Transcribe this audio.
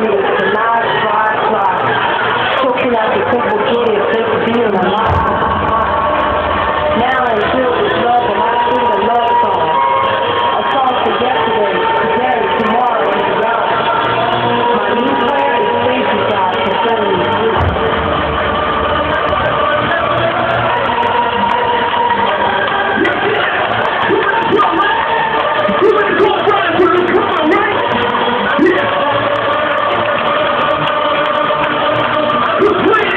Thank you. You play